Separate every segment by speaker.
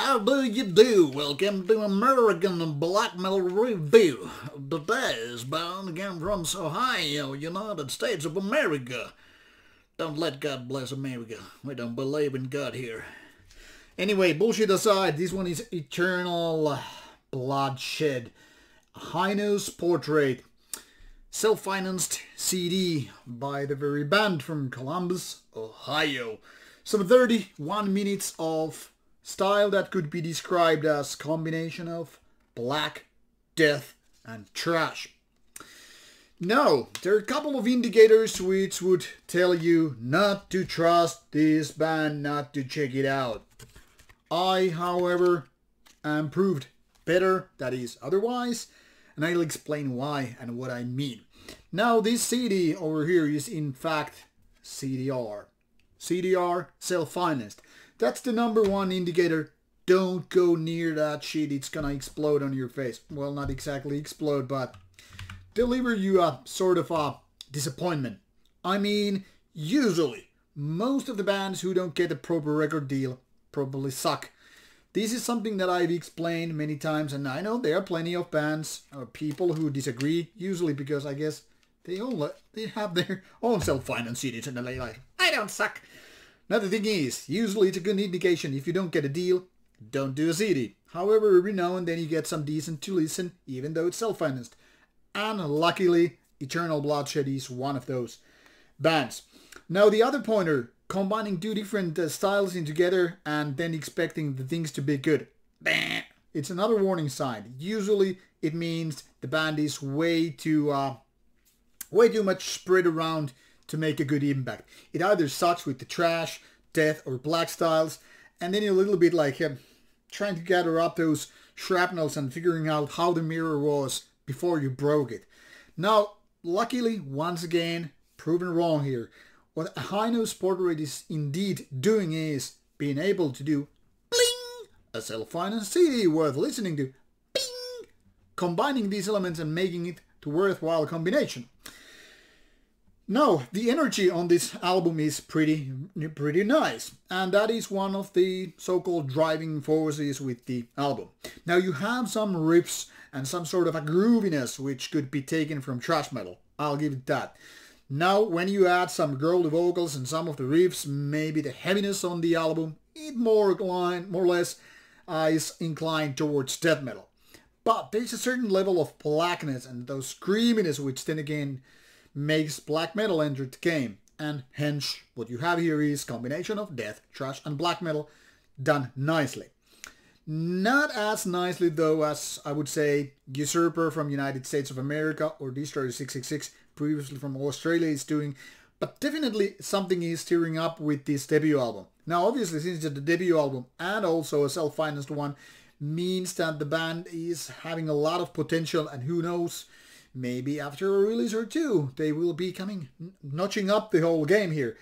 Speaker 1: How do you do? Welcome to American Black Metal Review. Today's band again from Ohio, United States of America. Don't let God bless America. We don't believe in God here. Anyway, bullshit aside, this one is Eternal Bloodshed. Heinous Portrait. Self-financed CD by the very band from Columbus, Ohio. Some 31 minutes of style that could be described as combination of black, death and thrash. Now, there are a couple of indicators which would tell you not to trust this band, not to check it out. I, however, am proved better that is otherwise, and I'll explain why and what I mean. Now, this CD over here is in fact CDR. CDR, self-financed. That's the number one indicator. Don't go near that shit. It's gonna explode on your face. Well, not exactly explode, but deliver you a sort of a disappointment. I mean, usually, most of the bands who don't get a proper record deal probably suck. This is something that I've explained many times, and I know there are plenty of bands or people who disagree, usually because I guess they all they have their own self-financed CDs and they're like, Suck. Now the thing is, usually it's a good indication if you don't get a deal, don't do a CD. However, every now and then you get some decent to listen, even though it's self-financed. And luckily, Eternal Bloodshed is one of those bands. Now the other pointer, combining two different uh, styles in together and then expecting the things to be good. It's another warning sign. Usually it means the band is way too, uh, way too much spread around to make a good impact. It either sucks with the thrash, death, or black styles, and then a little bit like um, trying to gather up those shrapnels and figuring out how the mirror was before you broke it. Now, luckily, once again, proven wrong here. What a Heinous Portrait is indeed doing is being able to do bling, a self-financed CD worth listening to, bing, combining these elements and making it to worthwhile combination. No, the energy on this album is pretty pretty nice, and that is one of the so-called driving forces with the album. Now you have some riffs and some sort of a grooviness which could be taken from thrash metal. I'll give it that. Now, when you add some girly vocals and some of the riffs, maybe the heaviness on the album, it more, inclined, more or less uh, is inclined towards death metal. But there's a certain level of blackness and those screaminess which then again makes black metal enter the game. And hence, what you have here is combination of death, thrash and black metal done nicely. Not as nicely though as I would say Usurper from United States of America or Destroyer 666 previously from Australia is doing, but definitely something is stirring up with this debut album. Now obviously since it's the debut album and also a self-financed one means that the band is having a lot of potential and who knows maybe after a release or two, they will be coming, notching up the whole game here.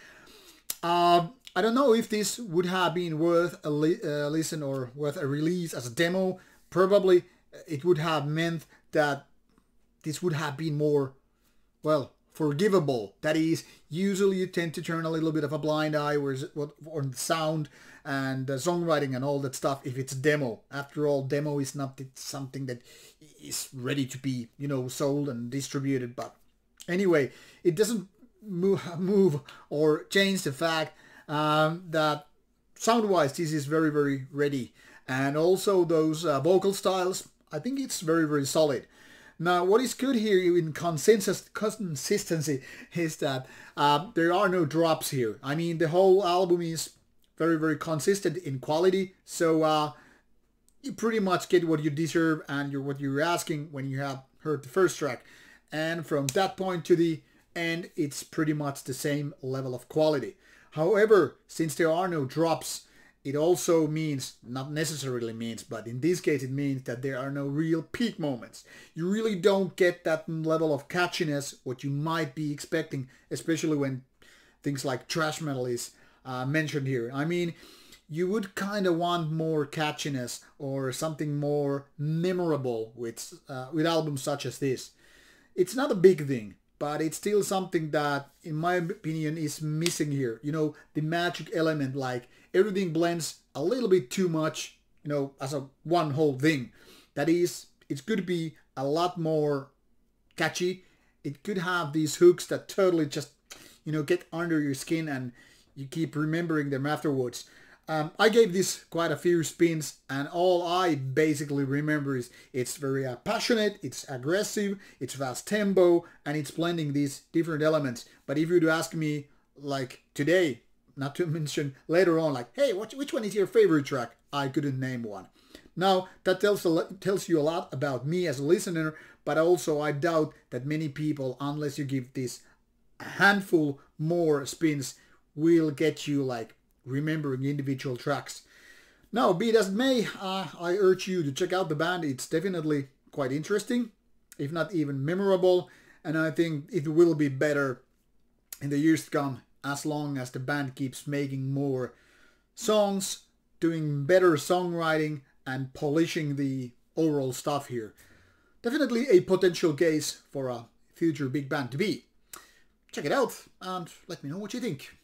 Speaker 1: Uh, I don't know if this would have been worth a li uh, listen or worth a release as a demo. Probably it would have meant that this would have been more, well, forgivable. That is, usually you tend to turn a little bit of a blind eye on sound and uh, songwriting and all that stuff if it's demo. After all, demo is not something that is ready to be, you know, sold and distributed. But anyway, it doesn't move, move or change the fact um, that sound-wise this is very, very ready. And also those uh, vocal styles, I think it's very, very solid. Now, what is good here in consensus consistency is that uh, there are no drops here. I mean, the whole album is very, very consistent in quality. So uh, you pretty much get what you deserve and you're what you're asking when you have heard the first track. And from that point to the end, it's pretty much the same level of quality. However, since there are no drops, it also means, not necessarily means, but in this case it means that there are no real peak moments. You really don't get that level of catchiness, what you might be expecting, especially when things like thrash metal is uh, mentioned here. I mean, you would kind of want more catchiness or something more memorable with, uh, with albums such as this. It's not a big thing, but it's still something that, in my opinion, is missing here. You know, the magic element, like everything blends a little bit too much you know, as a one whole thing. That is, it could be a lot more catchy. It could have these hooks that totally just, you know, get under your skin and you keep remembering them afterwards. Um, I gave this quite a few spins and all I basically remember is it's very uh, passionate, it's aggressive, it's fast tempo and it's blending these different elements. But if you'd ask me like today, not to mention later on like, hey, what, which one is your favorite track? I couldn't name one. Now that tells a, tells you a lot about me as a listener, but also I doubt that many people, unless you give this a handful more spins, will get you like remembering individual tracks. Now, be it as it may, uh, I urge you to check out the band. It's definitely quite interesting, if not even memorable, and I think it will be better in the years to come as long as the band keeps making more songs, doing better songwriting, and polishing the overall stuff here. Definitely a potential case for a future big band to be. Check it out and let me know what you think.